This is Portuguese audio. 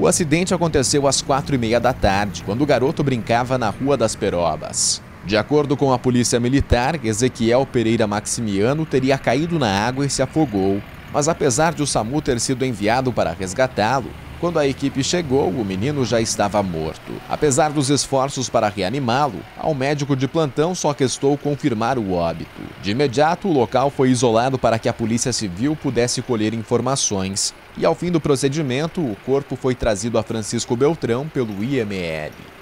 O acidente aconteceu às quatro e meia da tarde, quando o garoto brincava na Rua das Perobas. De acordo com a polícia militar, Ezequiel Pereira Maximiano teria caído na água e se afogou. Mas apesar de o SAMU ter sido enviado para resgatá-lo, quando a equipe chegou, o menino já estava morto. Apesar dos esforços para reanimá-lo, ao médico de plantão só questou confirmar o óbito. De imediato, o local foi isolado para que a Polícia Civil pudesse colher informações. E ao fim do procedimento, o corpo foi trazido a Francisco Beltrão pelo IML.